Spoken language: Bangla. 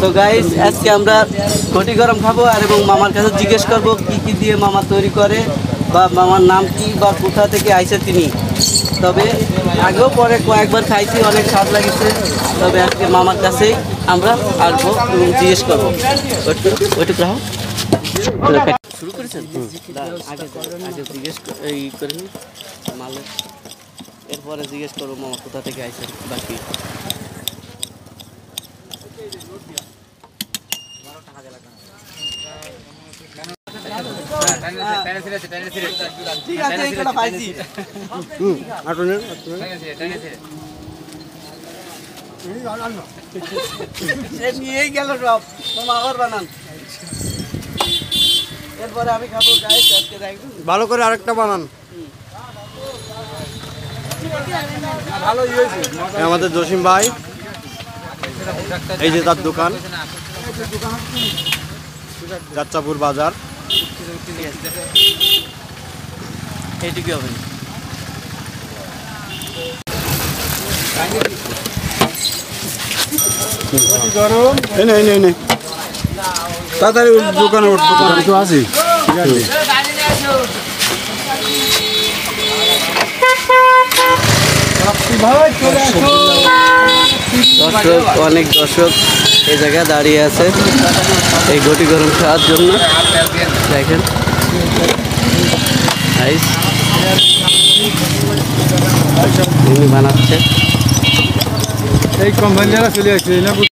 তো গাইস আজকে আমরা ঘটি গরম খাব আর এবং মামার কাছে জিজ্ঞেস করব কি কি দিয়ে মামা তৈরি করে বা মামার নাম কি বা কোথা থেকে আইছে তিনি। তবে আগেও পরে কয়েকবার খাইছি, অনেক স্বাদ লাগেছে। তবে আজকে মামার কাছেই আমরা আসব এবং জিজ্ঞেস করব। ওইটুকু- রাখো। শুরু করেছেন? আগে আগে জিজ্ঞেস এই করে নিই এরপরে জিজ্ঞেস করব মামা কোথা থেকে আইছেন বাকি ঠিক আছে এই কটা পাইছি হুম আটনের আটনের সে নিয়েই গেল সব। তোমার আবার বানান। এরপরে আমি খাব গাইস আজকে ভালো করে আরেকটা বানান। এই আমাদের জসিম ভাই এই যে তার দোকান যাত্রাপুর বাজার। এইটুকু হবে? তাড়াতাড়ি দোকানে ওর দোকানে। তো আছি। দর্শক অনেক দর্শক এই জায়গায় দাঁড়িয়ে আছে এই ঘটি গরম খাওয়ার জন্য। দেখেন. বানাচ্ছে। এই কোম্পানি চলে আসছে